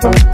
Thank